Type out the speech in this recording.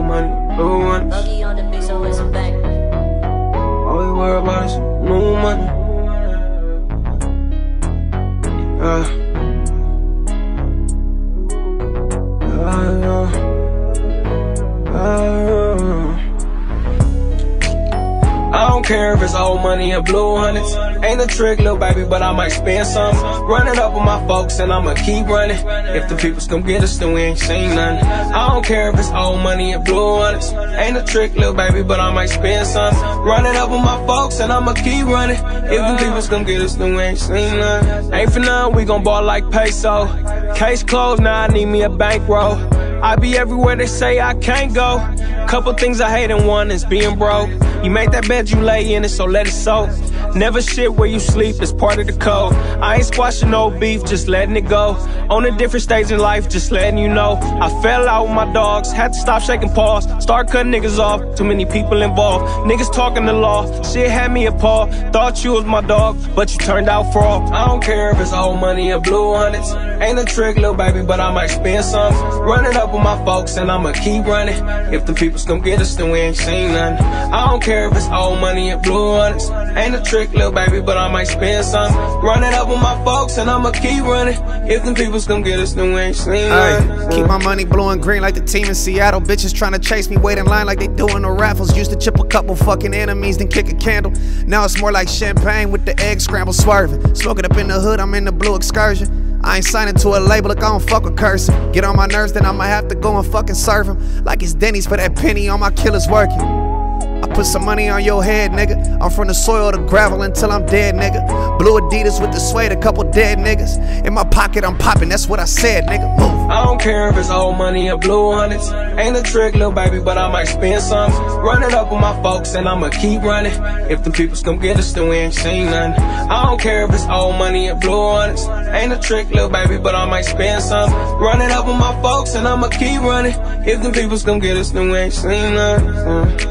old money, ones. Buggy on the beat, so it's a bang. All we worry about is new money. Yeah, I don't care if it's old money or blue hundreds. Ain't a trick, little baby, but I might spend some. Running up with my folks and I'ma keep running. If the people's come get us, then we ain't seen nothing. I don't care if it's old money or blue hundreds. Ain't a trick, little baby, but I might spend some. Running up with my folks and I'ma keep running. If the people's come get us, then we ain't seen nothing. Ain't for none, we gon' ball like peso. Case closed, now I need me a bankroll. I be everywhere they say I can't go. Couple things I hate and one is being broke. You make that bed, you lay in it, so let it soak. Never shit where you sleep, it's part of the code. I ain't squashing no beef, just letting it go. On a different stage in life, just letting you know. I fell out with my dogs, had to stop shaking paws. Start cutting niggas off, too many people involved. Niggas talking the law, shit had me appalled. Thought you was my dog, but you turned out fraud. I don't care if it's old money or blue hundreds. Ain't a trick, little baby, but I might spend some. Running up with my folks and I'ma keep running. If the people's come get us, then we ain't seen nothing. I don't care if it's old money or blue hundreds. Ain't a trick, little baby, but I might spend some. Running up with my folks and I'ma keep running. If the people's come get us, then we ain't seen nothing. Keep my money blue and green like the team in Seattle. Bitches trying to chase me, wait in line like they doing the raffles. Used to chip a couple fucking enemies, then kick a candle. Now it's more like champagne with the egg scramble swerving. Smoking up in the hood, I'm in the blue excursion. I ain't signing to a label, look, I don't fuck with cursing. Get on my nerves, then I might have to go and fucking serve him. Like it's Denny's for that penny on my killers working. Put some money on your head, nigga. I'm from the soil to gravel until I'm dead, nigga. Blue Adidas with the suede, a couple dead niggas. In my pocket, I'm popping, that's what I said, nigga. Move. I don't care if it's old money or blue hundreds. Ain't a trick, little baby, but I might spend some. Running up with my folks and I'ma keep running. If the people's come get us, then we ain't seen nothing. I don't care if it's old money or blue hundreds. Ain't a trick, little baby, but I might spend some. Running up with my folks and I'ma keep running. If the people's come get us, then we ain't seen nothing. Mm.